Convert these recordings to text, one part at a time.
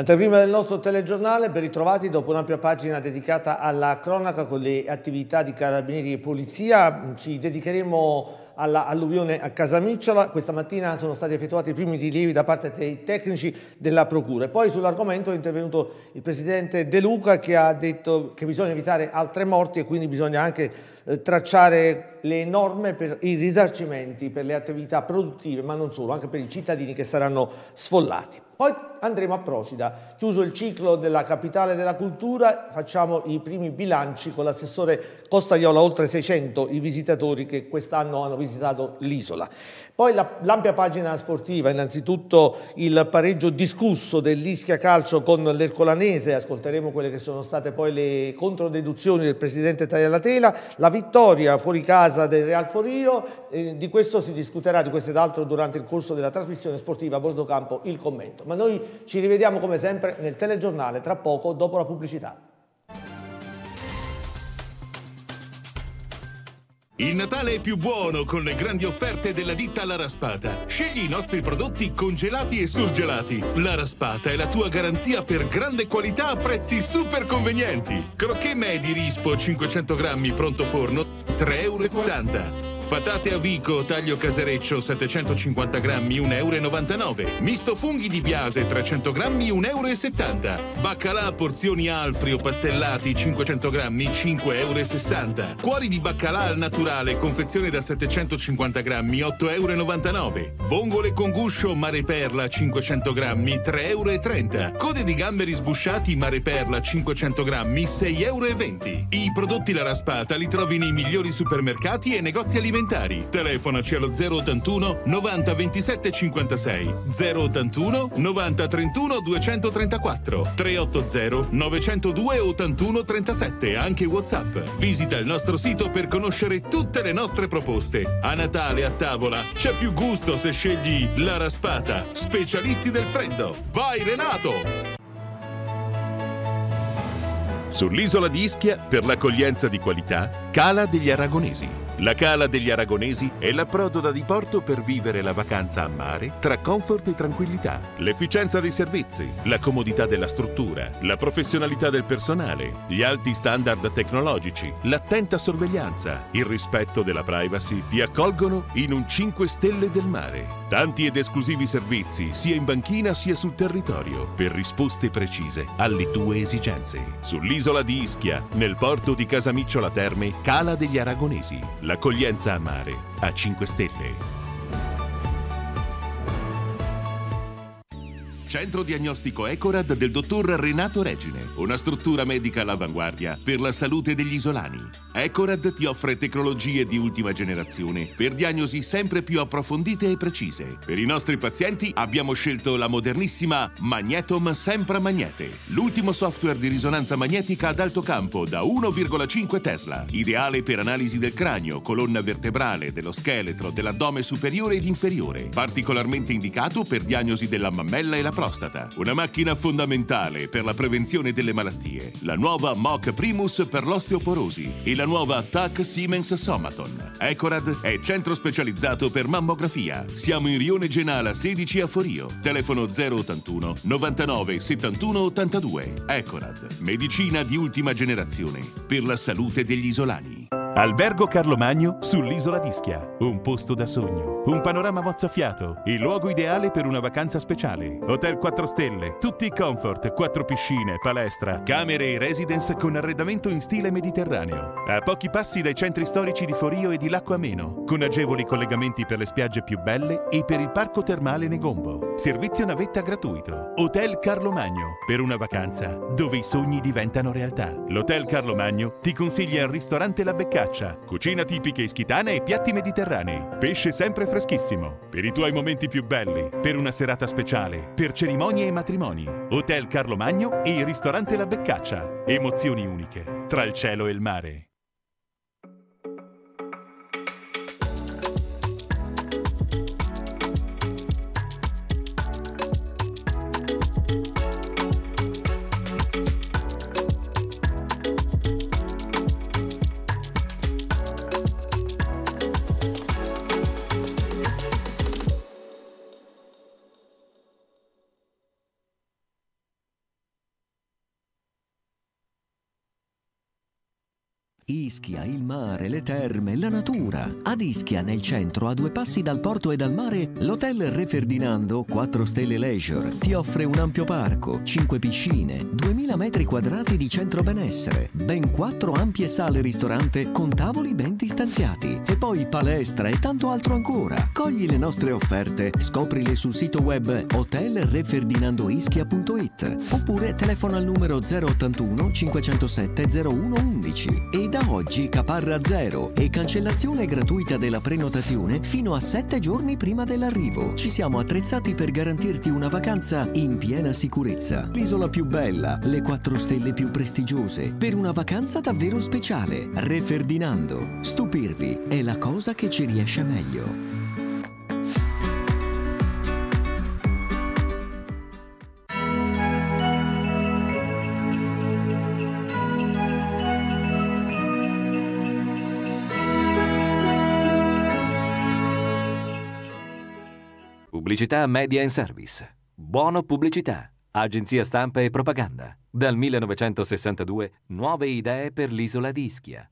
L'anteprima del nostro telegiornale, ben ritrovati dopo un'ampia pagina dedicata alla cronaca con le attività di carabinieri e polizia. Ci dedicheremo alla alluvione a Casamicciola. Questa mattina sono stati effettuati i primi rilievi da parte dei tecnici della Procura. E poi sull'argomento è intervenuto il Presidente De Luca che ha detto che bisogna evitare altre morti e quindi bisogna anche eh, tracciare le norme per i risarcimenti per le attività produttive, ma non solo, anche per i cittadini che saranno sfollati. Poi andremo a Procida, chiuso il ciclo della capitale della cultura, facciamo i primi bilanci con l'assessore Costaiola, oltre 600 i visitatori che quest'anno hanno visitato l'isola. Poi l'ampia pagina sportiva, innanzitutto il pareggio discusso dell'Ischia Calcio con l'Ercolanese, ascolteremo quelle che sono state poi le controdeduzioni del presidente Taglialatela, la vittoria fuori casa del Real Forio, eh, di questo si discuterà, di questo ed altro durante il corso della trasmissione sportiva a bordo campo, il commento. Ma noi ci rivediamo come sempre nel telegiornale tra poco dopo la pubblicità. Il Natale è più buono con le grandi offerte della ditta La Raspata. Scegli i nostri prodotti congelati e surgelati. La Raspata è la tua garanzia per grande qualità a prezzi super convenienti. Crocchè medi rispo 500 grammi pronto forno 3,40 euro. Patate a Vico, taglio casereccio 750 grammi 1,99 euro. Misto funghi di biase 300 grammi 1,70 euro. Baccalà porzioni alfri o pastellati 500 grammi 5,60 euro. Cuori di baccalà al naturale, confezione da 750 grammi 8,99 euro. Vongole con guscio mare perla 500 grammi 3,30 euro. Code di gamberi sbusciati mare perla 500 grammi 6,20 euro. I prodotti La Raspata li trovi nei migliori supermercati e negozi alimentari alimentari. Telefonaci allo 081 90 27 56 081 90 31 234 380 902 81 37 anche Whatsapp. Visita il nostro sito per conoscere tutte le nostre proposte. A Natale a tavola c'è più gusto se scegli la raspata. Specialisti del freddo. Vai Renato! Sull'isola di Ischia, per l'accoglienza di qualità, Cala degli Aragonesi la Cala degli Aragonesi è l'approdo da diporto per vivere la vacanza a mare tra comfort e tranquillità. L'efficienza dei servizi, la comodità della struttura, la professionalità del personale, gli alti standard tecnologici, l'attenta sorveglianza, il rispetto della privacy ti accolgono in un 5 stelle del mare. Tanti ed esclusivi servizi sia in banchina sia sul territorio per risposte precise alle tue esigenze. Sull'isola di Ischia, nel porto di Casamicciola Terme, Cala degli Aragonesi L'accoglienza a mare a 5 stelle. Centro diagnostico Ecorad del dottor Renato Regine, una struttura medica all'avanguardia per la salute degli isolani. Ecorad ti offre tecnologie di ultima generazione per diagnosi sempre più approfondite e precise. Per i nostri pazienti abbiamo scelto la modernissima Magnetom Sempra Magnete, l'ultimo software di risonanza magnetica ad alto campo da 1,5 Tesla, ideale per analisi del cranio, colonna vertebrale, dello scheletro, dell'addome superiore ed inferiore, particolarmente indicato per diagnosi della mammella e la prostata. Una macchina fondamentale per la prevenzione delle malattie. La nuova Mock Primus per l'osteoporosi e la nuova TAC Siemens Somaton. Ecorad è centro specializzato per mammografia. Siamo in Rione Genala 16 a Forio. Telefono 081 99 71 82. Ecorad. Medicina di ultima generazione per la salute degli isolani. Albergo Carlo Magno sull'isola d'Ischia. Un posto da sogno. Un panorama mozzafiato. Il luogo ideale per una vacanza speciale. Hotel 4 stelle. Tutti i comfort. Quattro piscine, palestra, camere e residence con arredamento in stile mediterraneo. A pochi passi dai centri storici di Forio e di Lacco Ameno. Con agevoli collegamenti per le spiagge più belle e per il parco termale Negombo. Servizio navetta gratuito. Hotel Carlo Magno. Per una vacanza dove i sogni diventano realtà. L'Hotel Carlo Magno ti consiglia il ristorante La Beccata caccia, cucina tipica ischitana e piatti mediterranei. Pesce sempre freschissimo. Per i tuoi momenti più belli, per una serata speciale, per cerimonie e matrimoni. Hotel Carlo Magno e il ristorante La Beccaccia. Emozioni uniche tra il cielo e il mare. Ischia, il mare, le terme, la natura. Ad Ischia, nel centro, a due passi dal porto e dal mare, l'hotel Re Ferdinando 4 Stelle Leisure ti offre un ampio parco, 5 piscine, 2000 metri quadrati di centro benessere, ben 4 ampie sale ristorante con tavoli ben distanziati e poi palestra e tanto altro ancora. Cogli le nostre offerte, scoprile sul sito web hotelreferdinandoischia.it oppure telefona al numero 081 507 0111 e da oggi caparra zero e cancellazione gratuita della prenotazione fino a 7 giorni prima dell'arrivo. Ci siamo attrezzati per garantirti una vacanza in piena sicurezza. L'isola più bella, le 4 stelle più prestigiose, per una vacanza davvero speciale. Re Ferdinando. Stupirvi è la cosa che ci riesce meglio. Pubblicità Media and Service. Buono pubblicità. Agenzia stampa e propaganda. Dal 1962 nuove idee per l'isola di Ischia.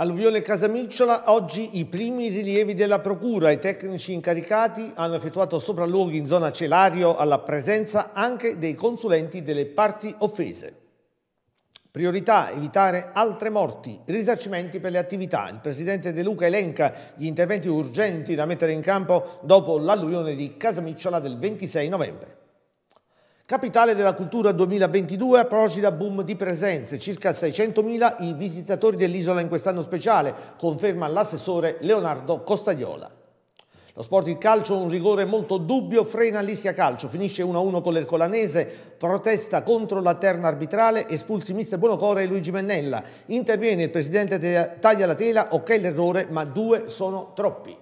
Alluvione Casamicciola, oggi i primi rilievi della Procura. I tecnici incaricati hanno effettuato sopralluoghi in zona Celario alla presenza anche dei consulenti delle parti offese. Priorità, evitare altre morti, risarcimenti per le attività. Il Presidente De Luca elenca gli interventi urgenti da mettere in campo dopo l'alluvione di Casamicciola del 26 novembre. Capitale della Cultura 2022, Procida boom di presenze, circa 600.000 i visitatori dell'isola in quest'anno speciale, conferma l'assessore Leonardo Costagliola. Lo sport il calcio, un rigore molto dubbio, frena l'Ischia Calcio, finisce 1-1 con l'Ercolanese, protesta contro la terna arbitrale, espulsi mister Buonocore e Luigi Mennella. Interviene il presidente Taglia la tela, ok l'errore, ma due sono troppi.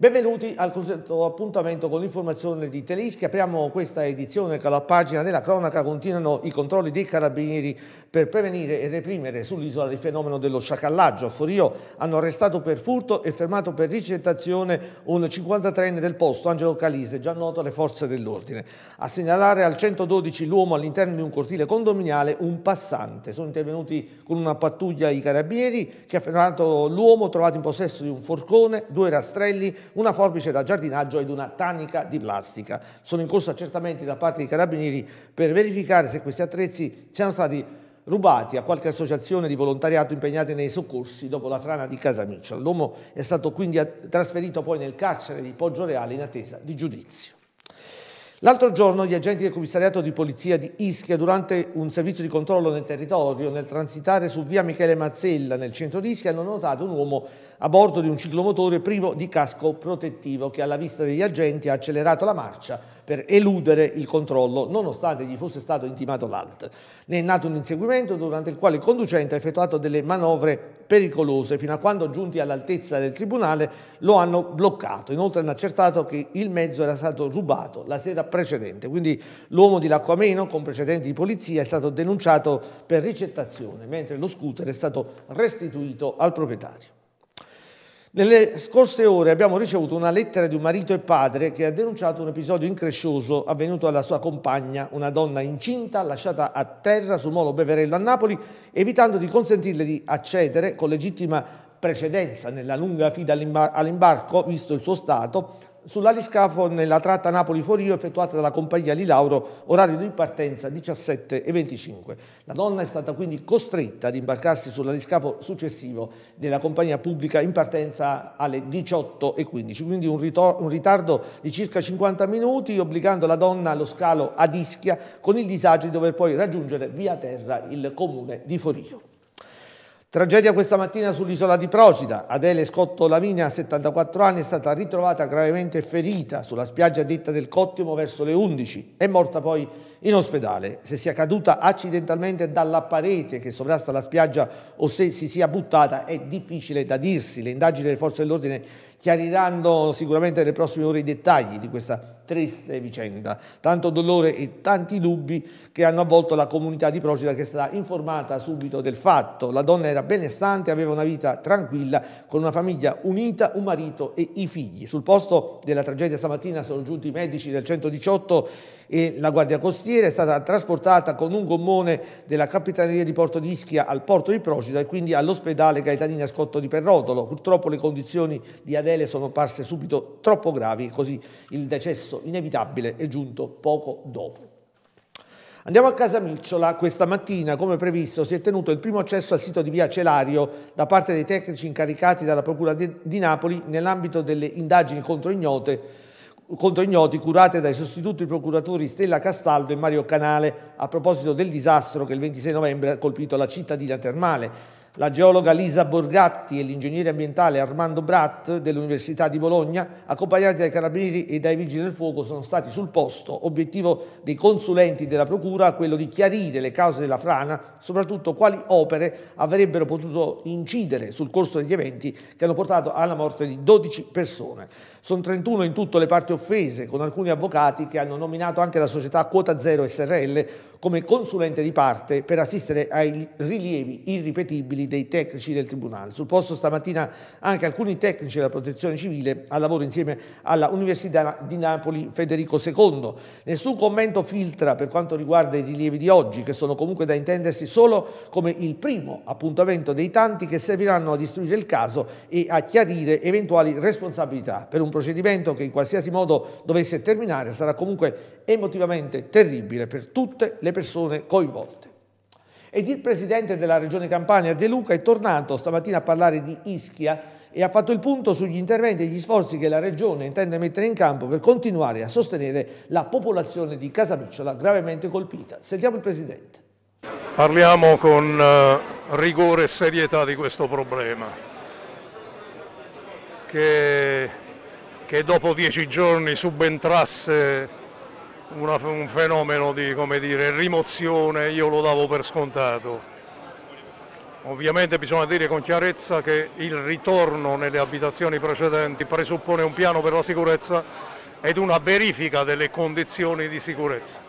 Benvenuti al consueto appuntamento con l'informazione di Telischi. Apriamo questa edizione con la pagina della cronaca. Continuano i controlli dei carabinieri per prevenire e reprimere sull'isola il fenomeno dello sciacallaggio. A Forio hanno arrestato per furto e fermato per ricettazione un 53enne del posto, Angelo Calise, già noto alle forze dell'ordine. A segnalare al 112 l'uomo all'interno di un cortile condominiale, un passante. Sono intervenuti con una pattuglia i carabinieri che ha fermato l'uomo trovato in possesso di un forcone, due rastrelli, una forbice da giardinaggio ed una tanica di plastica. Sono in corso accertamenti da parte dei carabinieri per verificare se questi attrezzi siano stati rubati a qualche associazione di volontariato impegnata nei soccorsi dopo la frana di Casamicciola. L'uomo è stato quindi trasferito poi nel carcere di Poggio Reale in attesa di giudizio. L'altro giorno gli agenti del commissariato di polizia di Ischia, durante un servizio di controllo nel territorio, nel transitare su via Michele Mazzella nel centro di Ischia, hanno notato un uomo a bordo di un ciclomotore privo di casco protettivo che alla vista degli agenti ha accelerato la marcia per eludere il controllo, nonostante gli fosse stato intimato l'alt. Ne è nato un inseguimento durante il quale il conducente ha effettuato delle manovre pericolose fino a quando giunti all'altezza del tribunale lo hanno bloccato. Inoltre hanno accertato che il mezzo era stato rubato la sera precedente, quindi l'uomo di Lacquameno con precedenti di polizia è stato denunciato per ricettazione, mentre lo scooter è stato restituito al proprietario. Nelle scorse ore abbiamo ricevuto una lettera di un marito e padre che ha denunciato un episodio increscioso avvenuto alla sua compagna, una donna incinta lasciata a terra sul molo Beverello a Napoli, evitando di consentirle di accedere con legittima precedenza nella lunga fida all'imbarco, visto il suo stato, sull'aliscafo nella tratta Napoli-Forio effettuata dalla compagnia Lilauro, orario di partenza 17.25. La donna è stata quindi costretta ad imbarcarsi sull'aliscafo successivo della compagnia pubblica in partenza alle 18.15, quindi un, un, ritardo di circa 50 minuti, obbligando la donna allo scalo ad Ischia con il disagio di dover poi raggiungere via terra il comune di Forio. Tragedia questa mattina sull'isola di Procida. Adele Scotto Lavinia, 74 anni, è stata ritrovata gravemente ferita sulla spiaggia detta del Cottimo verso le 11. È morta poi in ospedale. Se sia caduta accidentalmente dalla parete che sovrasta la spiaggia o se si sia buttata è difficile da dirsi. Le indagini delle forze dell'ordine chiariranno sicuramente nelle prossime ore i dettagli di questa triste vicenda. Tanto dolore e tanti dubbi che hanno avvolto la comunità di Procida che è stata informata subito del fatto. La donna era benestante, aveva una vita tranquilla, con una famiglia unita, un marito e i figli. Sul posto della tragedia stamattina sono giunti i medici del 118 e la Guardia Costiera è stata trasportata con un gommone della Capitaneria di Porto di Ischia al porto di Procida e quindi all'ospedale Gaetanina Scotto di Perrotolo. Purtroppo le condizioni di Adele sono parse subito troppo gravi, così il decesso inevitabile è giunto poco dopo. Andiamo a Casa Micciola. Questa mattina, come previsto, si è tenuto il primo accesso al sito di via Celario da parte dei tecnici incaricati dalla Procura di Napoli nell'ambito delle indagini contro ignote contro ignoti curate dai sostituti procuratori Stella Castaldo e Mario Canale a proposito del disastro che il 26 novembre ha colpito la cittadina termale. La geologa Lisa Borgatti e l'ingegnere ambientale Armando Bratt dell'Università di Bologna, accompagnati dai carabinieri e dai vigili del fuoco, sono stati sul posto. Obiettivo dei consulenti della Procura quello di chiarire le cause della frana, soprattutto quali opere avrebbero potuto incidere sul corso degli eventi che hanno portato alla morte di 12 persone. Sono 31 in tutto le parti offese, con alcuni avvocati che hanno nominato anche la società Quota Zero SRL come consulente di parte per assistere ai rilievi irripetibili dei tecnici del Tribunale. Sul posto stamattina anche alcuni tecnici della protezione civile al lavoro insieme alla Università di Napoli Federico II. Nessun commento filtra per quanto riguarda i rilievi di oggi, che sono comunque da intendersi solo come il primo appuntamento dei tanti che serviranno a istruire il caso e a chiarire eventuali responsabilità per un procedimento che in qualsiasi modo dovesse terminare sarà comunque emotivamente terribile per tutte le persone coinvolte. Ed il presidente della regione Campania, De Luca, è tornato stamattina a parlare di Ischia e ha fatto il punto sugli interventi e gli sforzi che la regione intende mettere in campo per continuare a sostenere la popolazione di Casamicciola gravemente colpita. Sentiamo il presidente. Parliamo con uh, rigore e serietà di questo problema che, che dopo dieci giorni subentrasse una, un fenomeno di dire, rimozione, io lo davo per scontato. Ovviamente bisogna dire con chiarezza che il ritorno nelle abitazioni precedenti presuppone un piano per la sicurezza ed una verifica delle condizioni di sicurezza.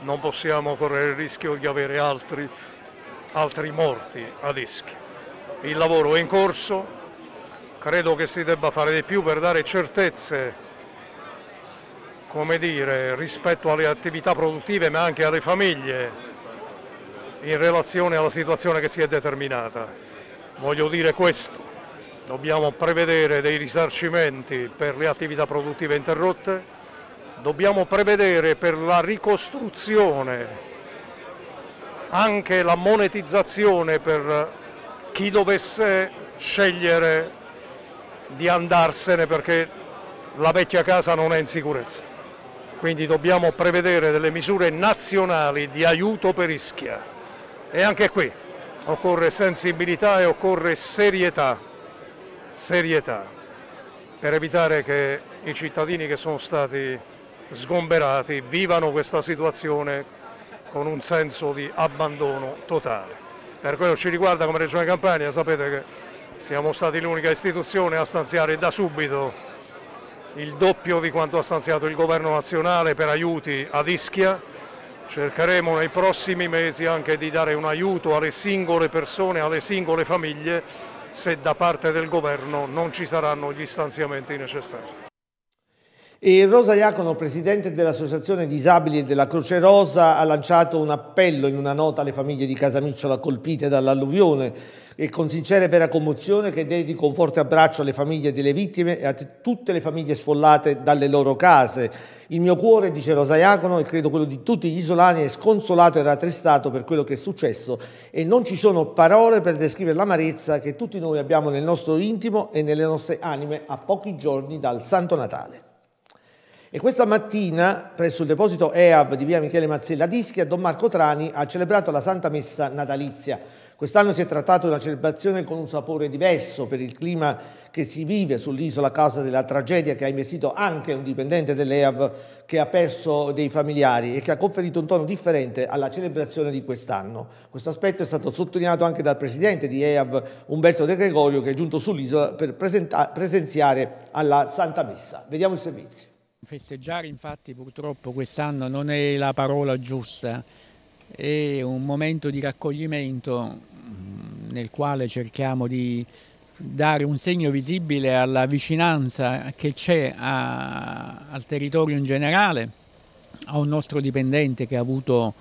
Non possiamo correre il rischio di avere altri, altri morti a Ischia. Il lavoro è in corso, credo che si debba fare di più per dare certezze come dire, rispetto alle attività produttive ma anche alle famiglie in relazione alla situazione che si è determinata. Voglio dire questo, dobbiamo prevedere dei risarcimenti per le attività produttive interrotte, dobbiamo prevedere per la ricostruzione anche la monetizzazione per chi dovesse scegliere di andarsene perché la vecchia casa non è in sicurezza quindi dobbiamo prevedere delle misure nazionali di aiuto per Ischia e anche qui occorre sensibilità e occorre serietà, serietà per evitare che i cittadini che sono stati sgomberati vivano questa situazione con un senso di abbandono totale. Per quello che ci riguarda come Regione Campania sapete che siamo stati l'unica istituzione a stanziare da subito il doppio di quanto ha stanziato il governo nazionale per aiuti ad Ischia. Cercheremo nei prossimi mesi anche di dare un aiuto alle singole persone, alle singole famiglie, se da parte del governo non ci saranno gli stanziamenti necessari. E Rosa Iacono, presidente dell'Associazione Disabili e della Croce Rosa, ha lanciato un appello in una nota alle famiglie di Casamicciola colpite dall'alluvione e con sincera e vera commozione che dedico un forte abbraccio alle famiglie delle vittime e a tutte le famiglie sfollate dalle loro case. Il mio cuore, dice Rosa Iacono, e credo quello di tutti gli isolani, è sconsolato e rattristato per quello che è successo e non ci sono parole per descrivere l'amarezza che tutti noi abbiamo nel nostro intimo e nelle nostre anime a pochi giorni dal Santo Natale. E questa mattina, presso il deposito EAV di via Michele Mazzella d'Ischia, Don Marco Trani ha celebrato la Santa Messa natalizia. Quest'anno si è trattato di una celebrazione con un sapore diverso per il clima che si vive sull'isola a causa della tragedia che ha investito anche un dipendente dell'EAV che ha perso dei familiari e che ha conferito un tono differente alla celebrazione di quest'anno. Questo aspetto è stato sottolineato anche dal presidente di EAV Umberto De Gregorio che è giunto sull'isola per presenziare alla Santa Messa. Vediamo il servizio. Festeggiare infatti purtroppo quest'anno non è la parola giusta, è un momento di raccoglimento nel quale cerchiamo di dare un segno visibile alla vicinanza che c'è al territorio in generale, a un nostro dipendente che ha avuto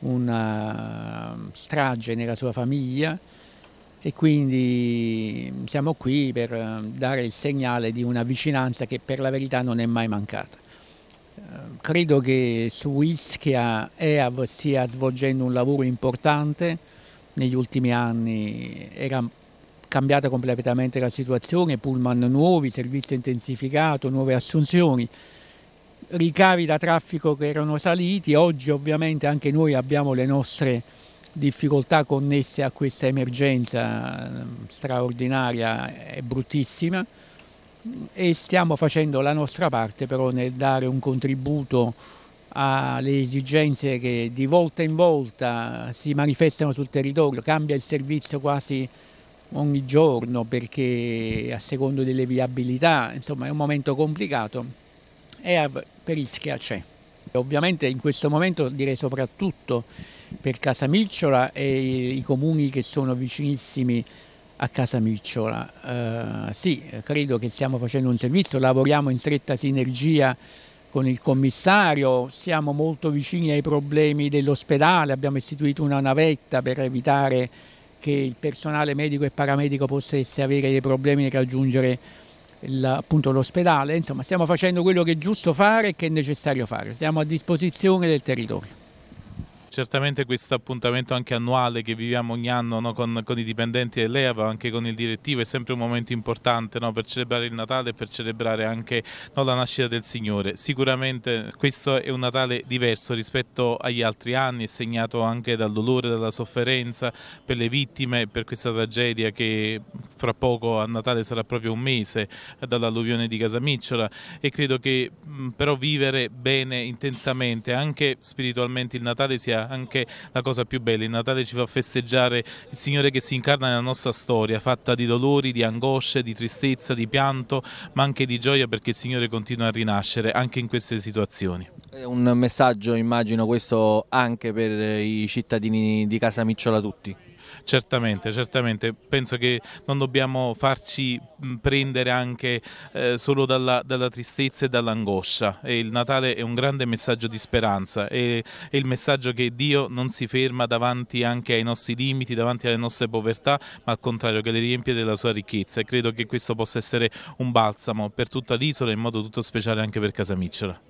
una strage nella sua famiglia e quindi siamo qui per dare il segnale di una vicinanza che per la verità non è mai mancata. Credo che su Ischia EAV stia svolgendo un lavoro importante, negli ultimi anni era cambiata completamente la situazione, pullman nuovi, servizio intensificato, nuove assunzioni, ricavi da traffico che erano saliti, oggi ovviamente anche noi abbiamo le nostre difficoltà connesse a questa emergenza straordinaria e bruttissima e stiamo facendo la nostra parte però nel dare un contributo alle esigenze che di volta in volta si manifestano sul territorio, cambia il servizio quasi ogni giorno perché a secondo delle viabilità, insomma è un momento complicato e per Ischia c'è. Ovviamente in questo momento direi soprattutto per Casamicciola e i comuni che sono vicinissimi a Casamicciola. Eh, sì, credo che stiamo facendo un servizio, lavoriamo in stretta sinergia con il commissario, siamo molto vicini ai problemi dell'ospedale, abbiamo istituito una navetta per evitare che il personale medico e paramedico potesse avere dei problemi nel raggiungere l'ospedale, insomma stiamo facendo quello che è giusto fare e che è necessario fare, siamo a disposizione del territorio. Certamente questo appuntamento anche annuale che viviamo ogni anno no, con, con, i dipendenti dell'EAVA, anche con il direttivo, è sempre un momento importante no, per celebrare il Natale e per celebrare anche no, la nascita del Signore. Sicuramente questo è un Natale diverso rispetto agli altri anni, segnato anche dal dolore, dalla sofferenza per le vittime, per questa tragedia che fra poco a Natale sarà proprio un mese dall'alluvione di Casamicciola e credo che però vivere bene, intensamente, anche spiritualmente il Natale sia anche la cosa più bella, il Natale ci fa festeggiare il Signore che si incarna nella nostra storia, fatta di dolori, di angosce, di tristezza, di pianto, ma anche di gioia perché il Signore continua a rinascere anche in queste situazioni. Un messaggio, immagino, questo anche per i cittadini di Casa Micciola tutti. Certamente, certamente, penso che non dobbiamo farci prendere anche eh, solo dalla, dalla, tristezza e dall'angoscia. Il Natale è un grande messaggio di speranza, è, è il messaggio che Dio non si ferma davanti anche ai nostri limiti, davanti alle nostre povertà, ma al contrario che le riempie della sua ricchezza. E credo che questo possa essere un balsamo per tutta l'isola e in modo tutto speciale anche per Casamicciola.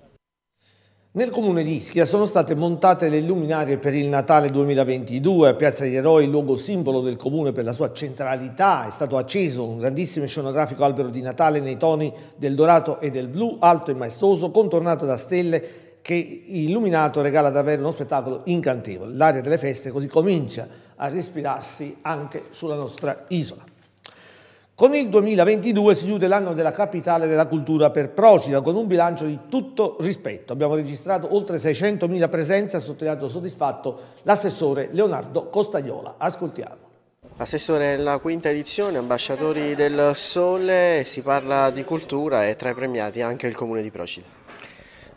Nel comune di Ischia sono state montate le luminarie per il Natale 2022 a Piazza degli Eroi, luogo simbolo del comune per la sua centralità. È stato acceso un grandissimo scenografico albero di Natale nei toni del dorato e del blu, alto e maestoso, contornato da stelle che illuminato regala davvero uno spettacolo incantevole. L'aria delle feste così comincia a respirarsi anche sulla nostra isola. Con il 2022 si chiude l'anno della capitale della cultura per Procida con un bilancio di tutto rispetto. Abbiamo registrato oltre 600.000 presenze, ha sottolineato soddisfatto l'assessore Leonardo Costagliola. Ascoltiamo. Assessore, la quinta edizione, Ambasciatori del Sole, si parla di cultura e tra i premiati anche il comune di Procida.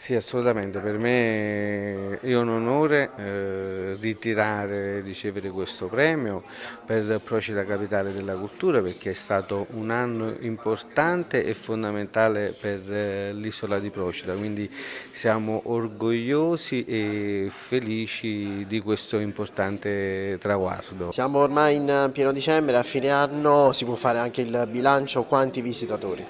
Sì, assolutamente, per me è un onore eh, ritirare ricevere questo premio per Procida Capitale della Cultura perché è stato un anno importante e fondamentale per eh, l'isola di Procida, quindi siamo orgogliosi e felici di questo importante traguardo. Siamo ormai in pieno dicembre, a fine anno si può fare anche il bilancio, quanti visitatori?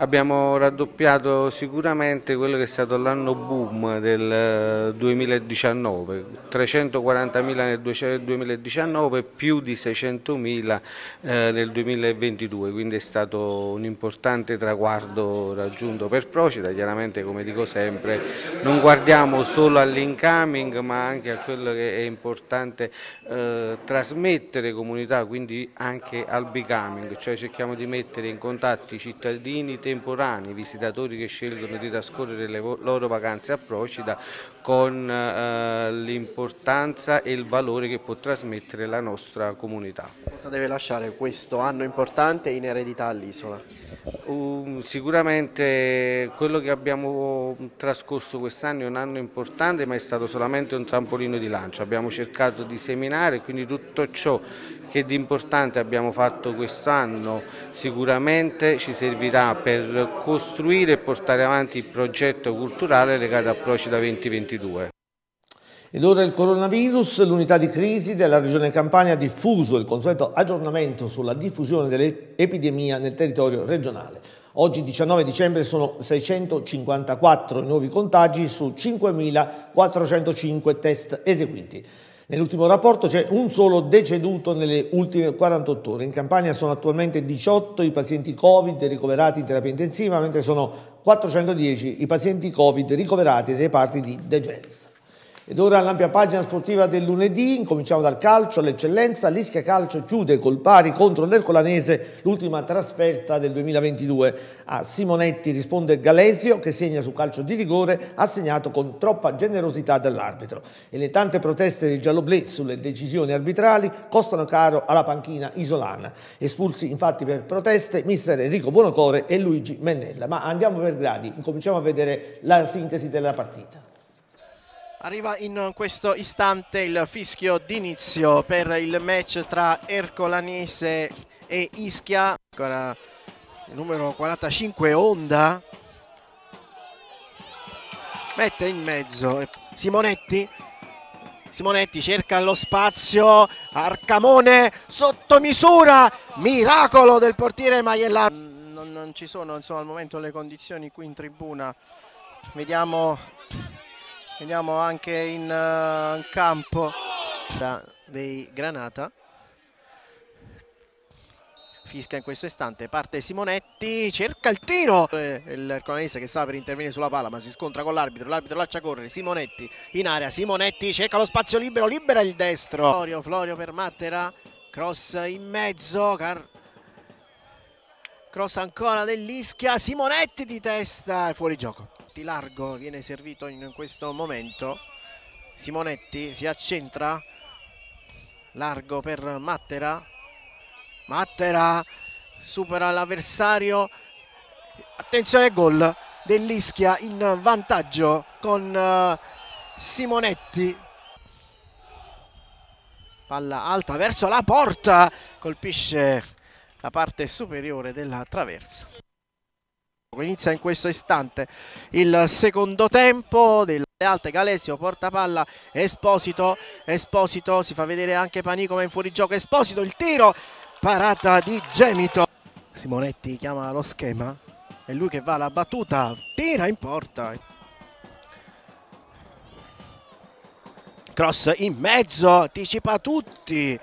Abbiamo raddoppiato sicuramente quello che è stato l'anno boom del 2019, 340.000 nel 2019 più di 600.000 eh, nel 2022, quindi è stato un importante traguardo raggiunto per Procida, chiaramente come dico sempre non guardiamo solo all'incoming ma anche a quello che è importante eh, trasmettere comunità, quindi anche al becoming, cioè cerchiamo di mettere in contatto i cittadini temporanei, visitatori che scelgono di trascorrere le loro vacanze a Procida con eh, l'importanza e il valore che può trasmettere la nostra comunità. Cosa deve lasciare questo anno importante in eredità all'isola? Uh, sicuramente quello che abbiamo trascorso quest'anno è un anno importante ma è stato solamente un trampolino di lancio, abbiamo cercato di seminare quindi tutto ciò che di importante abbiamo fatto quest'anno sicuramente ci servirà per costruire e portare avanti il progetto culturale legato a Procida 2022. Ed ora il coronavirus, l'unità di crisi della Regione Campania ha diffuso il consueto aggiornamento sulla diffusione dell'epidemia nel territorio regionale. Oggi 19 dicembre sono 654 i nuovi contagi su 5.405 test eseguiti. Nell'ultimo rapporto c'è un solo deceduto nelle ultime 48 ore. In Campania sono attualmente 18 i pazienti Covid ricoverati in terapia intensiva, mentre sono 410 i pazienti Covid ricoverati nei reparti di degenza. Ed ora l'ampia pagina sportiva del lunedì, incominciamo dal calcio, l'eccellenza, l'Ischia Calcio chiude col pari contro l'Ercolanese l'ultima trasferta del 2022. A Simonetti risponde Galesio che segna su calcio di rigore assegnato con troppa generosità dall'arbitro. E le tante proteste dei gialloblè sulle decisioni arbitrali costano caro alla panchina isolana. Espulsi infatti per proteste mister Enrico Buonocore e Luigi Mennella. Ma andiamo per gradi, incominciamo a vedere la sintesi della partita. Arriva in questo istante il fischio d'inizio per il match tra Ercolanese e Ischia. Ancora il numero 45 Onda. Mette in mezzo Simonetti. Simonetti cerca lo spazio. Arcamone sotto misura. Miracolo del portiere Maiella. Non, non ci sono insomma al momento le condizioni qui in tribuna. Vediamo Vediamo anche in uh, campo tra dei Granata. Fischia in questo istante, parte Simonetti, cerca il tiro, il colonista che sta per intervenire sulla palla ma si scontra con l'arbitro, l'arbitro lascia correre, Simonetti in area, Simonetti cerca lo spazio libero, libera il destro, Florio, Florio per Mattera, cross in mezzo, Car cross ancora dell'Ischia, Simonetti di testa, è fuori gioco. Largo viene servito in questo momento, Simonetti si accentra, Largo per Mattera, Mattera supera l'avversario, attenzione gol dell'Ischia in vantaggio con uh, Simonetti, palla alta verso la porta, colpisce la parte superiore della traversa. Inizia in questo istante il secondo tempo delle alte Galesio, porta palla Esposito, Esposito si fa vedere anche Panico ma in fuorigioco, Esposito il tiro, parata di Gemito. Simonetti chiama lo schema, è lui che va alla battuta, tira in porta. Cross in mezzo, anticipa tutti.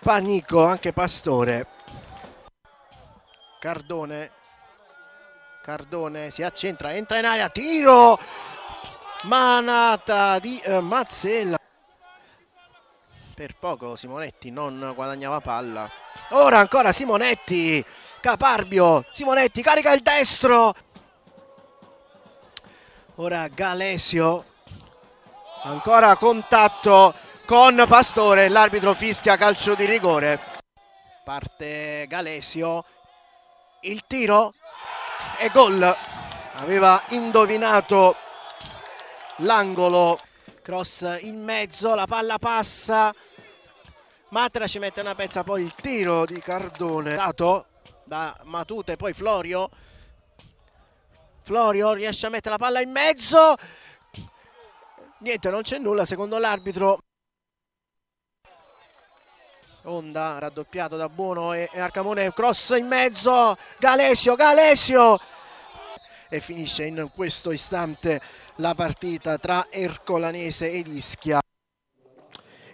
Panico, anche Pastore. Cardone Cardone si accentra, entra in aria, tiro! Manata di eh, Mazzella. Per poco Simonetti non guadagnava palla. Ora ancora Simonetti, Caparbio, Simonetti carica il destro. Ora Galesio, ancora contatto con Pastore, l'arbitro fischia calcio di rigore. Parte Galesio, il tiro e gol. Aveva indovinato l'angolo. Cross in mezzo, la palla passa. Matra ci mette una pezza, poi il tiro di Cardone. Dato da Matute, poi Florio. Florio riesce a mettere la palla in mezzo. Niente, non c'è nulla secondo l'arbitro. Onda raddoppiato da Buono e Arcamone, cross in mezzo, Galesio, Galesio e finisce in questo istante la partita tra Ercolanese ed Ischia.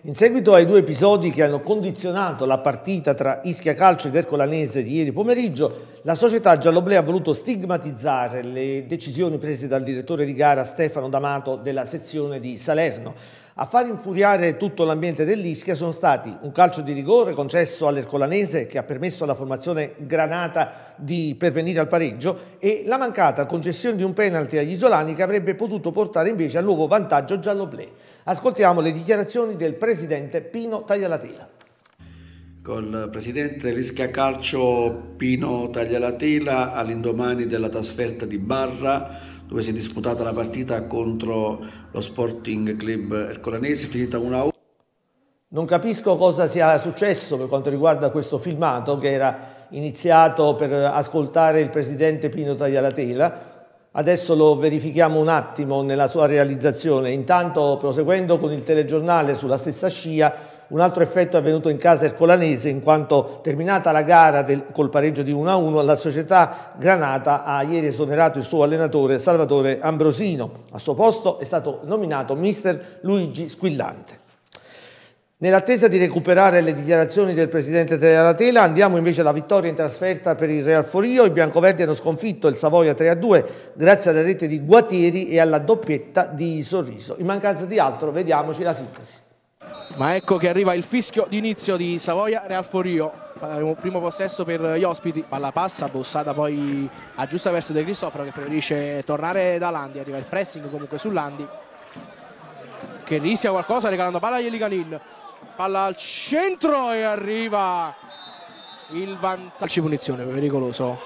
In seguito ai due episodi che hanno condizionato la partita tra Ischia Calcio ed Ercolanese di ieri pomeriggio, la società gialloblea ha voluto stigmatizzare le decisioni prese dal direttore di gara Stefano D'Amato della sezione di Salerno. A far infuriare tutto l'ambiente dell'Ischia sono stati un calcio di rigore concesso all'Ercolanese che ha permesso alla formazione granata di pervenire al pareggio e la mancata concessione di un penalty agli isolani che avrebbe potuto portare invece al nuovo vantaggio giallo-blu. Ascoltiamo le dichiarazioni del presidente Pino Taglialatela. Col presidente dell'Ischia Calcio Pino Taglialatela all'indomani della trasferta di Barra dove si è disputata la partita contro lo Sporting Club Ercolanese, finita 1-1. Non capisco cosa sia successo per quanto riguarda questo filmato che era iniziato per ascoltare il presidente Pino Taglialatela. Adesso lo verifichiamo un attimo nella sua realizzazione. Intanto, proseguendo con il telegiornale sulla stessa scia, un altro effetto è avvenuto in casa Ercolanese in quanto terminata la gara del, col pareggio di 1-1 la società Granata ha ieri esonerato il suo allenatore Salvatore Ambrosino. Al suo posto è stato nominato mister Luigi Squillante. Nell'attesa di recuperare le dichiarazioni del presidente della Tela, andiamo invece alla vittoria in trasferta per il Real Forio. I biancoverdi hanno sconfitto il Savoia 3-2 grazie alla rete di Guatieri e alla doppietta di Sorriso. In mancanza di altro, vediamoci la sintesi. Ma ecco che arriva il fischio d'inizio di Savoia Real Forio. Primo possesso per gli ospiti, palla passa, bossata poi a giusta verso De Cristoforo che preferisce tornare da Landi, arriva il pressing comunque su Landi che rischia qualcosa regalando palla a Yeliganin, palla al centro e arriva il vantaggio punizione pericoloso.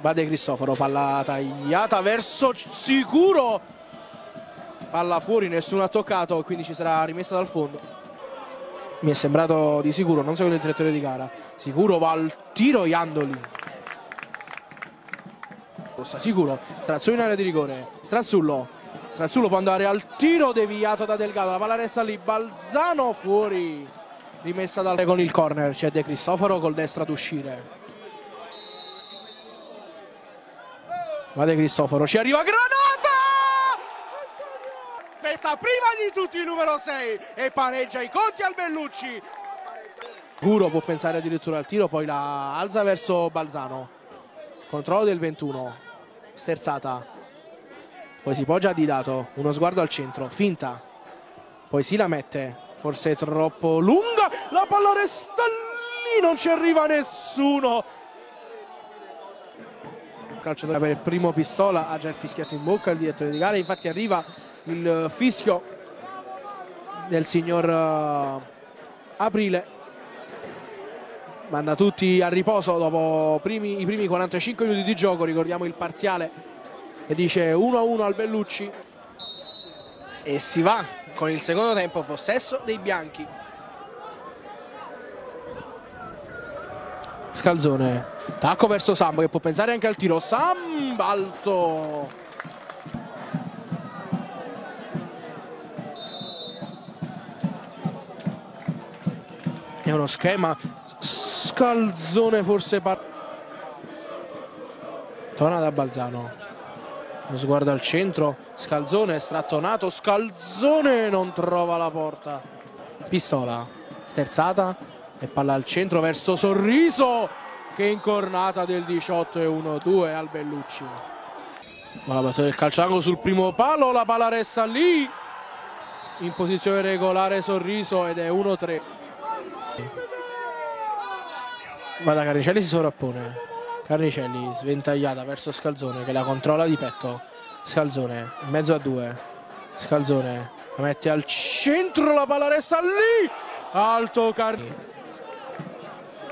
Va De Cristoforo, palla tagliata verso sicuro palla fuori, nessuno ha toccato quindi ci sarà rimessa dal fondo mi è sembrato di sicuro, non secondo il direttore di gara. Sicuro va al tiro Iandoli. Sicuro, Strazzullo in area di rigore. Strazzullo. Strazzullo può andare al tiro deviato da Delgado. La palla resta lì. Balzano fuori. Rimessa dal con il corner. C'è De Cristoforo col destro ad uscire. Va De Cristoforo. Ci arriva Granata aspetta prima di tutti il numero 6 e pareggia i conti al Bellucci. Guro può pensare addirittura al tiro, poi la alza verso Balzano. Controllo del 21, sterzata. Poi si poggia a Didato, uno sguardo al centro, finta. Poi si la mette, forse troppo lunga, la palla resta lì, non ci arriva nessuno. Calciatore per il primo pistola, ha già il fischiato in bocca il direttore di gara, infatti arriva il fischio del signor uh, Aprile. Manda tutti a riposo dopo primi, i primi 45 minuti di gioco. Ricordiamo il parziale che dice 1-1 al Bellucci. E si va con il secondo tempo possesso dei bianchi. Scalzone. Tacco verso Sambo che può pensare anche al tiro. Sam alto è uno schema scalzone forse torna da Balzano. Lo sguardo al centro scalzone strattonato scalzone non trova la porta. Pistola sterzata e palla al centro verso Sorriso che incornata del 18 e 1-2 al Bellucci. Ma la battuta del calciango sul primo palo la palla resta lì in posizione regolare Sorriso ed è 1-3 Guarda Carnicelli si sovrappone. Carnicelli sventagliata verso Scalzone che la controlla di petto. Scalzone in mezzo a due. Scalzone la mette al centro, la palla resta lì. Alto Carni.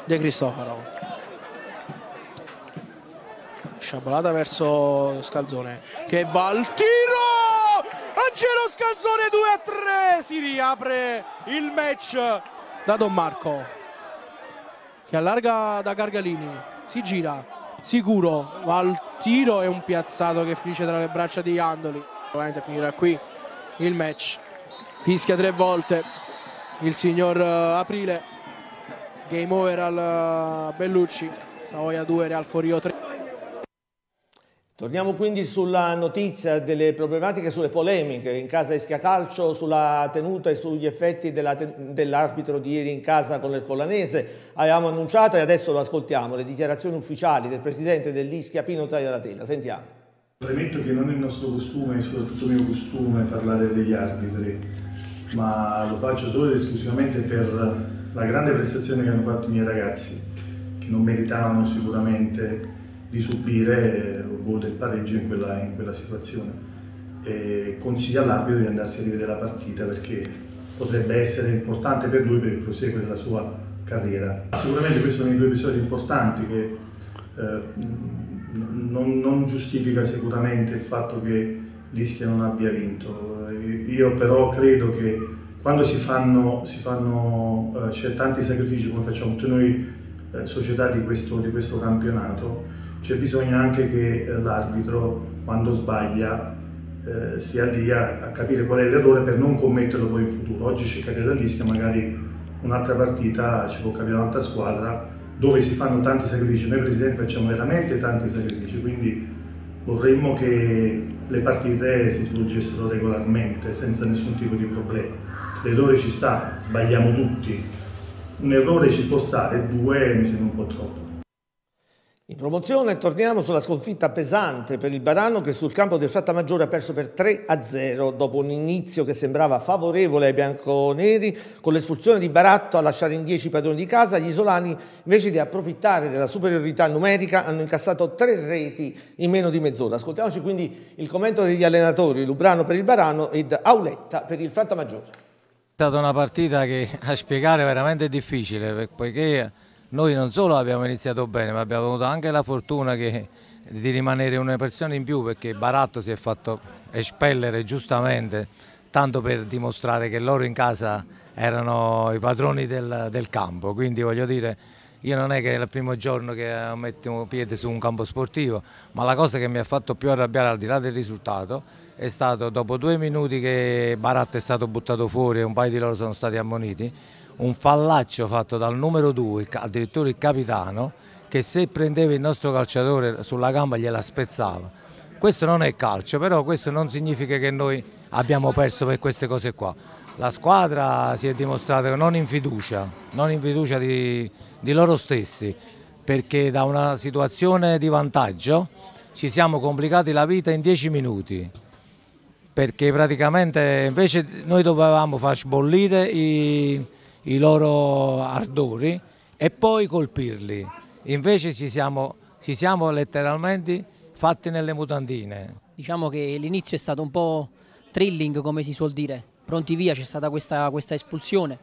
De Cristofaro. Sciabolata verso Scalzone che va al tiro. Angelo Scalzone 2 a 3. Si riapre il match da Don Marco che allarga da Gargalini, si gira, sicuro, va al tiro e un piazzato che finisce tra le braccia di Andoli. Probabilmente finirà qui il match. Fischia tre volte il signor uh, Aprile. game over al Bellucci, Savoia 2, Real Forio 3. Torniamo quindi sulla notizia delle problematiche, sulle polemiche in casa di Schiacalcio, sulla tenuta e sugli effetti dell'arbitro di ieri in casa con il Collanese. Avevamo annunciato e adesso lo ascoltiamo, le dichiarazioni ufficiali del presidente dell'Ischia Pino Tagliatella. Sentiamo. Premetto che non è il nostro costume, soprattutto mio costume, parlare degli arbitri, ma lo faccio solo ed esclusivamente per la grande prestazione che hanno fatto i miei ragazzi, che non meritavano sicuramente di subire il gol del pareggio in quella, in quella situazione. E consiglia all'arbitro di andarsi a rivedere la partita perché potrebbe essere importante per lui per il proseguo della sua carriera. Sicuramente questi sono i due episodi importanti che eh, non, non, giustifica sicuramente il fatto che l'Ischia non abbia vinto. Io però credo che quando si fanno, si fanno eh, tanti sacrifici come facciamo tutti noi eh, società di questo, di questo campionato, c'è bisogno anche che eh, l'arbitro quando sbaglia eh, sia lì a, a, capire qual è l'errore per non commetterlo poi in futuro. Oggi ci capita dall'Ischia, magari un'altra partita ci può capire un'altra squadra dove si fanno tanti sacrifici. Noi presidenti facciamo veramente tanti sacrifici, quindi vorremmo che le partite si svolgessero regolarmente, senza nessun tipo di problema. L'errore ci sta, sbagliamo tutti. Un errore ci può stare, due mi sembra un po' troppo. In promozione torniamo sulla sconfitta pesante per il Barano che sul campo del Frattamaggiore ha perso per 3-0 dopo un inizio che sembrava favorevole ai bianconeri con l'espulsione di Baratto a lasciare in 10 padroni di casa gli isolani invece di approfittare della superiorità numerica hanno incassato tre reti in meno di mezz'ora. Ascoltiamoci quindi il commento degli allenatori Lubrano per il Barano ed Auletta per il Frattamaggiore. È stata una partita che a spiegare è veramente difficile poiché noi non solo abbiamo iniziato bene ma abbiamo avuto anche la fortuna che, di rimanere una persona in più perché Baratto si è fatto espellere giustamente tanto per dimostrare che loro in casa erano i padroni del, del campo. Quindi voglio dire io non è che è il primo giorno che metto piede su un campo sportivo, ma la cosa che mi ha fatto più arrabbiare al di là del risultato è stato dopo due minuti che Baratto è stato buttato fuori e un paio di loro sono stati ammoniti, un fallaccio fatto dal numero 2, addirittura il capitano, che se prendeva il nostro calciatore sulla gamba gliela spezzava. Questo non è calcio, però questo non significa che noi abbiamo perso per queste cose qua. La squadra si è dimostrata non in fiducia, non in fiducia di, di loro stessi, perché da una situazione di vantaggio ci siamo complicati la vita in 10 minuti perché praticamente invece noi dovevamo far sbollire i, i loro ardori e poi colpirli. Invece ci siamo, ci siamo letteralmente fatti nelle mutandine. Diciamo che l'inizio è stato un po' thrilling come si suol dire, pronti via c'è stata questa, questa espulsione,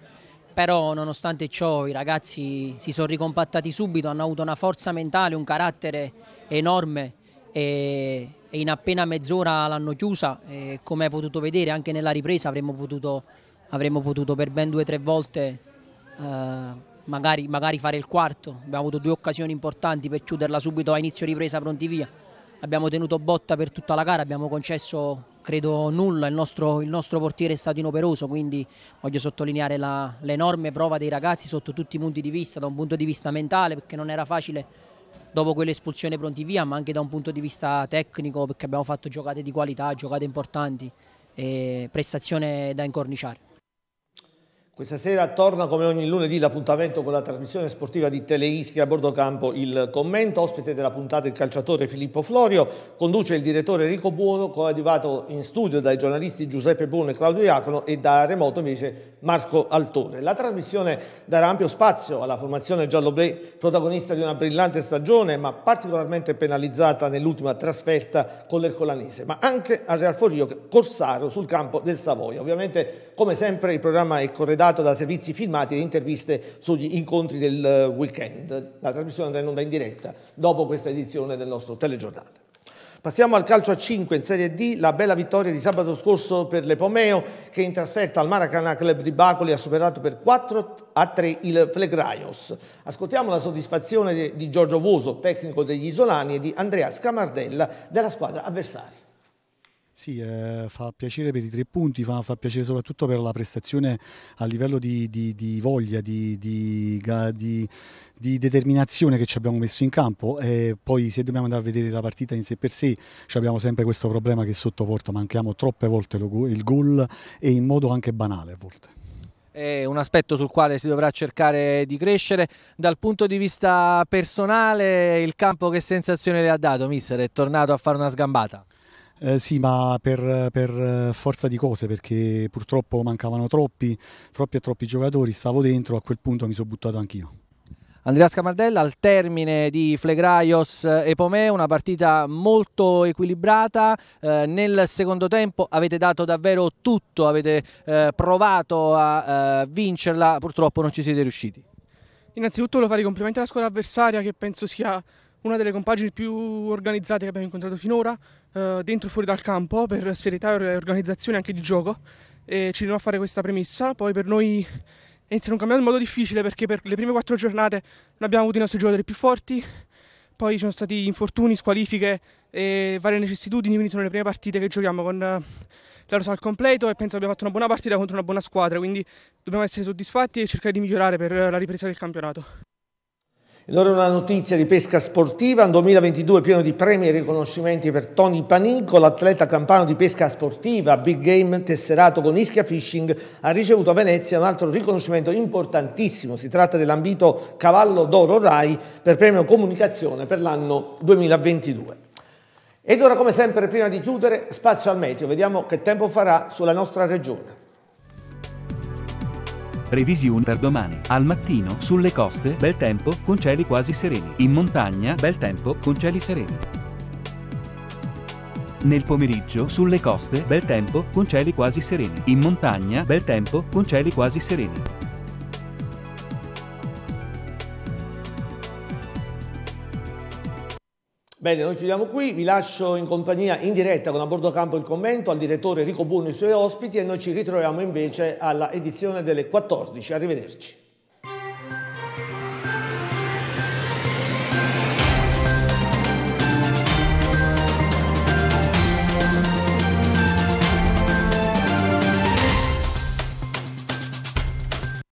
però nonostante ciò i ragazzi si sono ricompattati subito, hanno avuto una forza mentale, un carattere enorme e, in appena mezz'ora l'hanno chiusa e come hai potuto vedere anche nella ripresa avremmo potuto avremmo potuto per ben due o tre volte eh, magari, magari, fare il quarto. Abbiamo avuto due occasioni importanti per chiuderla subito a inizio ripresa pronti via. Abbiamo tenuto botta per tutta la gara, abbiamo concesso credo nulla, il nostro, il nostro portiere è stato inoperoso, quindi voglio sottolineare l'enorme prova dei ragazzi sotto tutti i punti di vista, da un punto di vista mentale perché non era facile dopo quell'espulsione pronti via, ma anche da un punto di vista tecnico perché abbiamo fatto giocate di qualità, giocate importanti e prestazione da incorniciare. Questa sera torna come ogni lunedì l'appuntamento con la trasmissione sportiva di Teleischi a bordo campo il commento, ospite della puntata il calciatore Filippo Florio, conduce il direttore Enrico Buono, coadiuvato in studio dai giornalisti Giuseppe Buono e Claudio Iacono e da remoto invece Marco Altore. La trasmissione darà ampio spazio alla formazione giallo-blu, protagonista di una brillante stagione ma particolarmente penalizzata nell'ultima trasferta con l'Ercolanese, ma anche al Real Forio Corsaro sul campo del Savoia. Ovviamente come sempre il programma è corredato da servizi filmati e interviste sugli incontri del eh, weekend. La trasmissione andrà in onda in diretta dopo questa edizione del nostro telegiornale. Passiamo al calcio a 5 in Serie D, la bella vittoria di sabato scorso per l'Epomeo che in trasferta al Maracanã Club di Bacoli ha superato per 4 a 3 il Flegraios. Ascoltiamo la soddisfazione di Giorgio Voso, tecnico degli Isolani, e di Andrea Scamardella della squadra avversaria. Sì, eh, fa piacere per i tre punti, fa, fa, piacere soprattutto per la prestazione a livello di, di, di voglia, di, di, determinazione che ci abbiamo messo in campo e poi se dobbiamo andare a vedere la partita in sé per sé abbiamo sempre questo problema che sotto porta manchiamo troppe volte il gol e in modo anche banale a volte. È un aspetto sul quale si dovrà cercare di crescere. Dal punto di vista personale il campo che sensazione le ha dato, mister? È tornato a fare una sgambata? Eh, sì, ma per, per, forza di cose, perché purtroppo mancavano troppi, troppi e troppi giocatori, stavo dentro, a quel punto mi sono buttato anch'io. Andrea Scamardella al termine di Flegraios Epomè, una partita molto equilibrata, eh, nel secondo tempo avete dato davvero tutto, avete eh, provato a eh, vincerla, purtroppo non ci siete riusciti. Innanzitutto volevo fare i complimenti alla squadra avversaria che penso sia una delle compagini più organizzate che abbiamo incontrato finora, eh, dentro e fuori dal campo, per serietà e organizzazione anche di gioco. E ci tenevo a fare questa premessa. Poi per noi è iniziato un campionato in modo difficile perché per le prime quattro giornate abbiamo avuto i nostri giocatori più forti, poi ci sono stati infortuni, squalifiche e varie necessitudini, quindi sono le prime partite che giochiamo con la rosa al completo e penso abbiamo fatto una buona partita contro una buona squadra, quindi dobbiamo essere soddisfatti e cercare di migliorare per la ripresa del campionato. Ed ora una notizia di pesca sportiva, un 2022 pieno di premi e riconoscimenti per Tony Panico, l'atleta campano di pesca sportiva, Big Game tesserato con Ischia Fishing, ha ricevuto a Venezia un altro riconoscimento importantissimo, si tratta dell'ambito Cavallo d'Oro Rai per premio comunicazione per l'anno 2022. Ed ora come sempre prima di chiudere spazio al meteo, vediamo che tempo farà sulla nostra regione. Previsioni per domani. Al mattino, sulle coste, bel tempo, con cieli quasi sereni. In montagna, bel tempo, con cieli sereni. Nel pomeriggio, sulle coste, bel tempo, con cieli quasi sereni. In montagna, bel tempo, con cieli quasi sereni. Bene, noi chiudiamo qui, vi lascio in compagnia in diretta con a bordo campo il commento al direttore Enrico Buono e i suoi ospiti e noi ci ritroviamo invece alla edizione delle 14. Arrivederci.